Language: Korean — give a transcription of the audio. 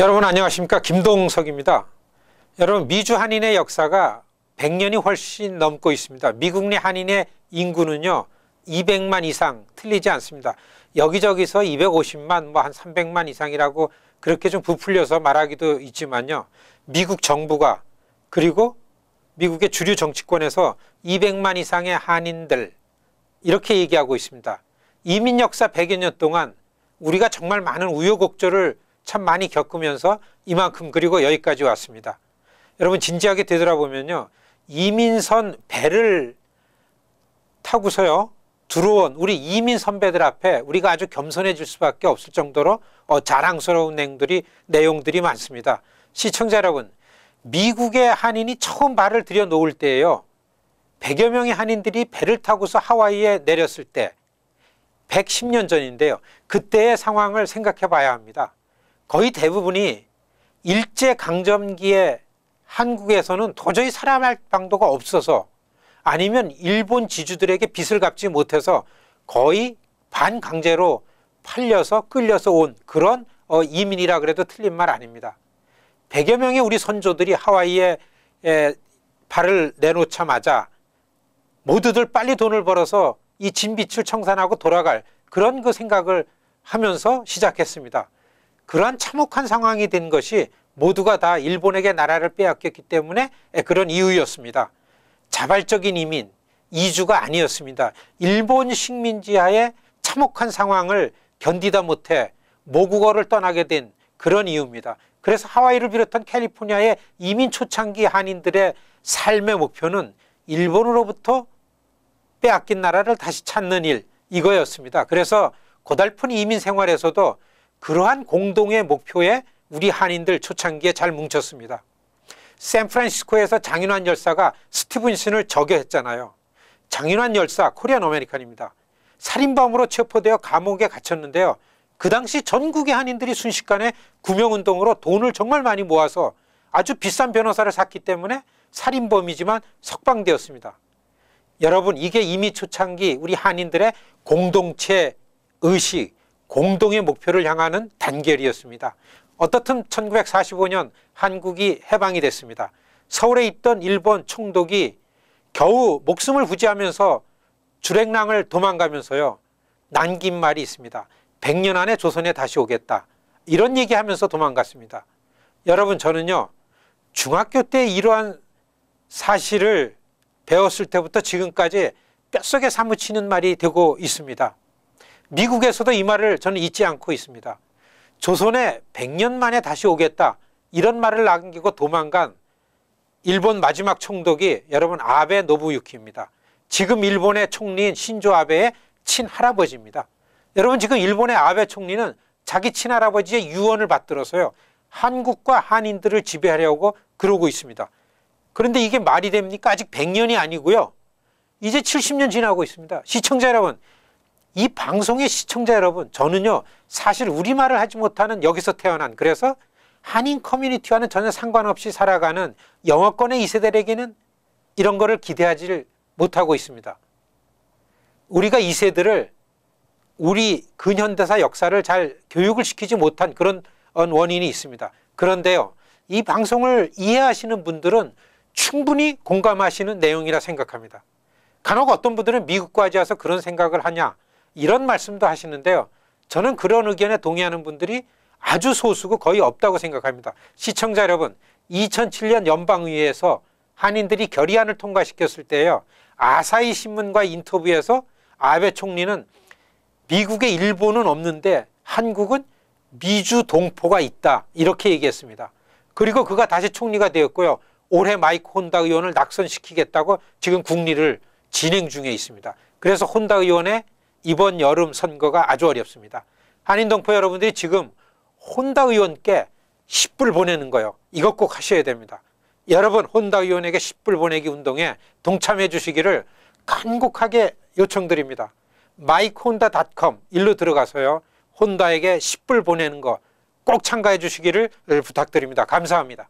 여러분 안녕하십니까 김동석입니다. 여러분 미주 한인의 역사가 100년이 훨씬 넘고 있습니다. 미국 내 한인의 인구는요 200만 이상 틀리지 않습니다. 여기저기서 250만 뭐 한 300만 이상이라고 그렇게 좀 부풀려서 말하기도 있지만요. 미국 정부가 그리고 미국의 주류 정치권에서 200만 이상의 한인들 이렇게 얘기하고 있습니다. 이민 역사 100여 년 동안 우리가 정말 많은 우여곡절을 참 많이 겪으면서 이만큼 그리고 여기까지 왔습니다. 여러분 진지하게 되돌아보면요. 이민선 배를 타고서요. 들어온 우리 이민 선배들 앞에 우리가 아주 겸손해질 수밖에 없을 정도로 어, 자랑스러운 내용들이, 내용들이 많습니다. 시청자 여러분, 미국의 한인이 처음 발을 들여놓을 때에요. 100여 명의 한인들이 배를 타고서 하와이에 내렸을 때 110년 전인데요. 그때의 상황을 생각해 봐야 합니다. 거의 대부분이 일제강점기에 한국에서는 도저히 살아갈 방도가 없어서 아니면 일본 지주들에게 빚을 갚지 못해서 거의 반강제로 팔려서 끌려서 온 그런 어, 이민이라 그래도 틀린 말 아닙니다. 100여 명의 우리 선조들이 하와이에 에, 발을 내놓자마자 모두들 빨리 돈을 벌어서 이 진빛을 청산하고 돌아갈 그런 그 생각을 하면서 시작했습니다. 그러한 참혹한 상황이 된 것이 모두가 다 일본에게 나라를 빼앗겼기 때문에 그런 이유였습니다. 자발적인 이민, 이주가 아니었습니다. 일본 식민지하에 참혹한 상황을 견디다 못해 모국어를 떠나게 된 그런 이유입니다. 그래서 하와이를 비롯한 캘리포니아의 이민 초창기 한인들의 삶의 목표는 일본으로부터 빼앗긴 나라를 다시 찾는 일 이거였습니다. 그래서 고달픈 이민 생활에서도 그러한 공동의 목표에 우리 한인들 초창기에 잘 뭉쳤습니다. 샌프란시스코에서 장인환 열사가 스티븐슨을 저격했잖아요. 장인환 열사 코리안 아메리칸입니다. 살인범으로 체포되어 감옥에 갇혔는데요. 그 당시 전국의 한인들이 순식간에 구명운동으로 돈을 정말 많이 모아서 아주 비싼 변호사를 샀기 때문에 살인범이지만 석방되었습니다. 여러분 이게 이미 초창기 우리 한인들의 공동체 의식, 공동의 목표를 향하는 단결이었습니다. 어떻든 1945년 한국이 해방이 됐습니다. 서울에 있던 일본 총독이 겨우 목숨을 부지하면서 주랭랑을 도망가면서요. 남긴 말이 있습니다. 100년 안에 조선에 다시 오겠다. 이런 얘기하면서 도망갔습니다. 여러분 저는요. 중학교 때 이러한 사실을 배웠을 때부터 지금까지 뼛속에 사무치는 말이 되고 있습니다. 미국에서도 이 말을 저는 잊지 않고 있습니다. 조선에 100년 만에 다시 오겠다 이런 말을 남기고 도망간 일본 마지막 총독이 여러분 아베 노부유키입니다. 지금 일본의 총리인 신조 아베의 친할아버지입니다. 여러분 지금 일본의 아베 총리는 자기 친할아버지의 유언을 받들어서요. 한국과 한인들을 지배하려고 그러고 있습니다. 그런데 이게 말이 됩니까? 아직 100년이 아니고요. 이제 70년 지나고 있습니다. 시청자 여러분, 이 방송의 시청자 여러분, 저는요, 사실 우리말을 하지 못하는 여기서 태어난, 그래서 한인 커뮤니티와는 전혀 상관없이 살아가는 영어권의 2세들에게는 이런 거를 기대하지 못하고 있습니다. 우리가 2세들을 우리 근현대사 역사를 잘 교육을 시키지 못한 그런 원인이 있습니다. 그런데요, 이 방송을 이해하시는 분들은 충분히 공감하시는 내용이라 생각합니다. 간혹 어떤 분들은 미국까지 와서 그런 생각을 하냐 이런 말씀도 하시는데요. 저는 그런 의견에 동의하는 분들이 아주 소수고 거의 없다고 생각합니다. 시청자 여러분 2007년 연방의회에서 한인들이 결의안을 통과시켰을 때요. 아사히 신문과 인터뷰에서 아베 총리는 미국에 일본은 없는데 한국은 미주 동포가 있다 이렇게 얘기했습니다. 그리고 그가 다시 총리가 되었고요. 올해 마이크 혼다 의원을 낙선시키겠다고 지금 국리를 진행 중에 있습니다. 그래서 혼다 의원의 이번 여름 선거가 아주 어렵습니다. 한인동포 여러분들이 지금 혼다 의원께 10불 보내는 거요. 이것 꼭 하셔야 됩니다. 여러분 혼다 의원에게 10불 보내기 운동에 동참해 주시기를 간곡하게 요청드립니다. 마이크혼다닷컴 일로 들어가서요. 혼다에게 10불 보내는 거 꼭 참가해 주시기를 부탁드립니다. 감사합니다.